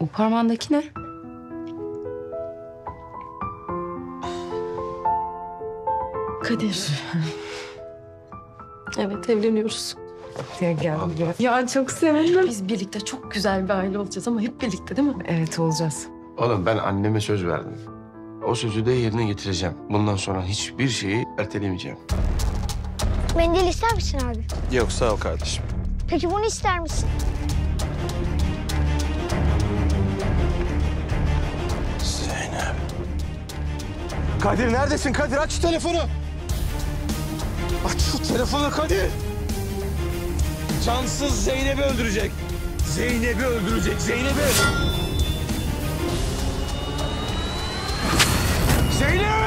O parmağındaki ne? Kadir. evet evleniyoruz. Ya gel buraya. Ya çok sevindim. Biz birlikte çok güzel bir aile olacağız ama hep birlikte değil mi? Evet olacağız. Oğlum ben anneme söz verdim. O sözü de yerine getireceğim. Bundan sonra hiçbir şeyi ertelemeyeceğim. Mendil ister misin abi? Yok sağ ol kardeşim. Peki bunu ister misin? Kadir neredesin Kadir? Aç şu telefonu. Aç şu telefonu Kadir. Cansız Zeynep'i öldürecek. Zeynep'i öldürecek. Zeynep'i. Zeynep!